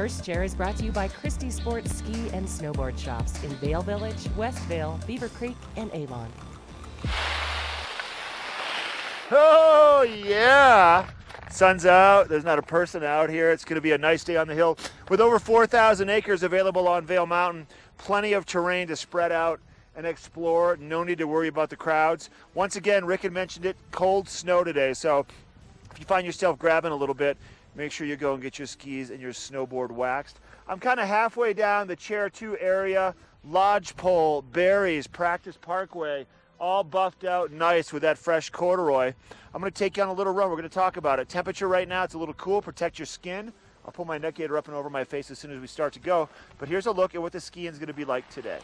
First Chair is brought to you by Christy Sports Ski and Snowboard Shops in Vail Village, West Vail, Beaver Creek, and Avon. Oh, yeah. Sun's out. There's not a person out here. It's going to be a nice day on the hill. With over 4,000 acres available on Vail Mountain, plenty of terrain to spread out and explore. No need to worry about the crowds. Once again, Rick had mentioned it, cold snow today. So if you find yourself grabbing a little bit, make sure you go and get your skis and your snowboard waxed. I'm kind of halfway down the Chair 2 area, Lodgepole, Berries, Practice Parkway, all buffed out nice with that fresh corduroy. I'm going to take you on a little run. We're going to talk about it. Temperature right now, it's a little cool. Protect your skin. I'll pull my neck gaiter up and over my face as soon as we start to go. But here's a look at what the skiing is going to be like today.